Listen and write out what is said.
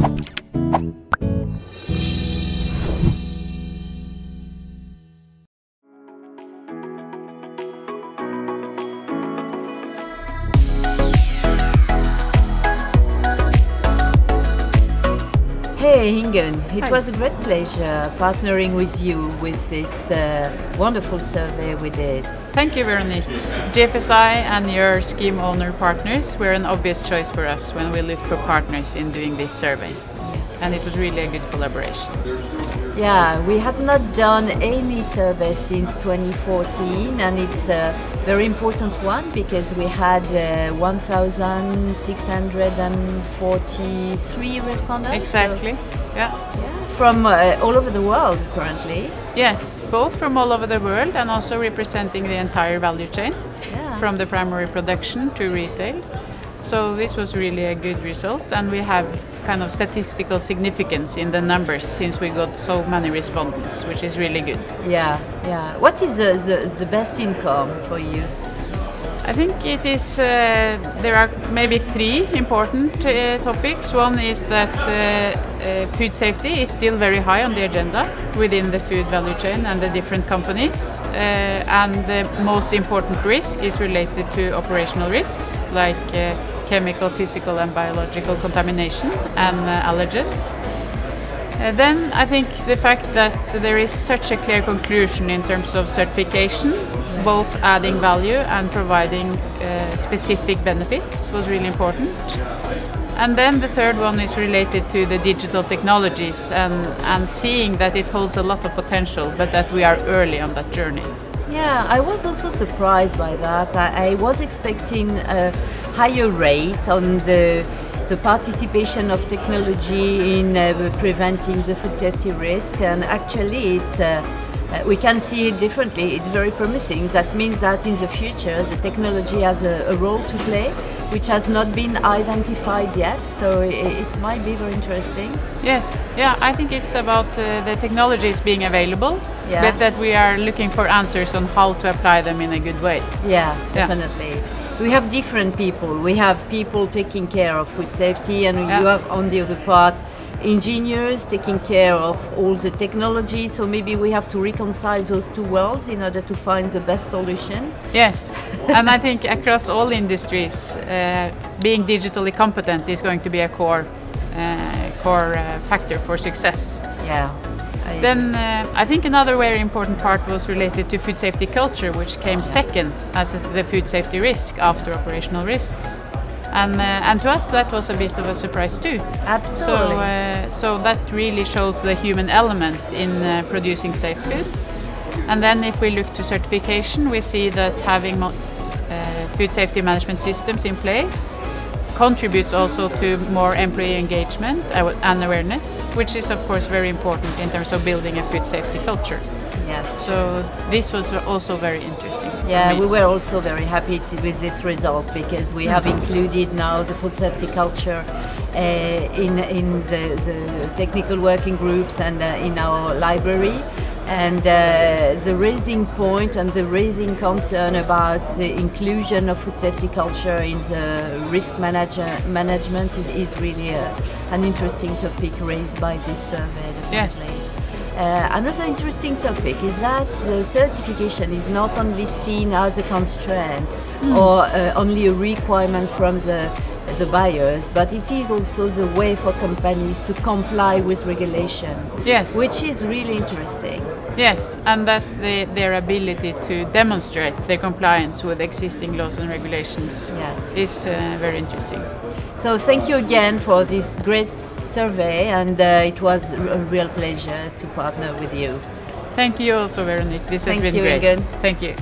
you Hey Ingunn, it Hi. was a great pleasure partnering with you with this uh, wonderful survey we did. Thank you, Veronique. GFSI and your scheme owner partners were an obvious choice for us when we looked for partners in doing this survey. And it was really a good collaboration. Yeah, we had not done any survey since 2014, and it's a very important one because we had uh, 1,643 respondents. so- Exactly. Yeah. yeah, from uh, all over the world currently. Yes, both from all over the world and also representing the entire value chain, Yeah. from the primary production to retail. So this was really a good result, and we have kind of statistical significance in the numbers since we got so many respondents, which is really good. Yeah, yeah. What is the, the, the best income for you? I think it is. Uh, there are maybe three important uh, topics. One is that uh, uh, food safety is still very high on the agenda within the food value chain and the different companies. Uh, and the most important risk is related to operational risks like uh, chemical, physical, and biological contamination and allergens. Uh, then I think the fact that there is such a clear conclusion in terms of certification, both adding value and providing uh, specific benefits, was really important. And then the third one is related to the digital technologies and, and seeing that it holds a lot of potential, but that we are early on that journey. Yeah, I was also surprised by that. I, I was expecting a higher rate on the the participation of technology in uh, preventing the food safety risk, and actually, it's. Uh, uh, we can see it differently. It's very promising. That means that in the future, the technology has a, a role to play, which has not been identified yet. So it, it might be very interesting. Yes, yeah, I think it's about uh, the technologies being available, Yeah. but that we are looking for answers on how to apply them in a good way. Yeah, Yeah. We have different people. We have people taking care of food safety, and Yeah. you have on the other part engineers taking care of all the technology. So maybe we have to reconcile those two worlds in order to find the best solution. Yes, and I think across all industries, uh, being digitally competent is going to be a core uh, core uh, factor for success. Yeah. Then uh, I think another very important part was related to food safety culture, which came second as the food safety risk after operational risks. And, uh, and to us that was a bit of a surprise too. So, Absolutely. uh, so that really shows the human element in uh, producing safe food. And then if we look to certification, we see that having uh, food safety management systems in place contributes also to more employee engagement and awareness, which is of course very important in terms of building a food safety culture. yes. So this was also very interesting. Yeah, we were also very happy to, with this result because we have included now the food safety culture uh, in, in the, the technical working groups and uh, in our library. And uh, the raising point and the raising concern about the inclusion of food safety culture in the risk manager, management is, is really a, an interesting topic raised by this survey. Definitely. Yes. Uh, another interesting topic is that the certification is not only seen as a constraint or uh, only a requirement from the the buyers, but it is also the way for companies to comply with regulation, Yes. which is really interesting. Yes, and that the, their ability to demonstrate their compliance with existing laws and regulations Yes. is uh, very interesting. So thank you again for this great survey, and uh, it was a real pleasure to partner with you. Thank you also, Veronique. This has Thank been you great. again. Thank you.